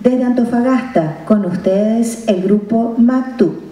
Desde Antofagasta, con ustedes el grupo Mactu.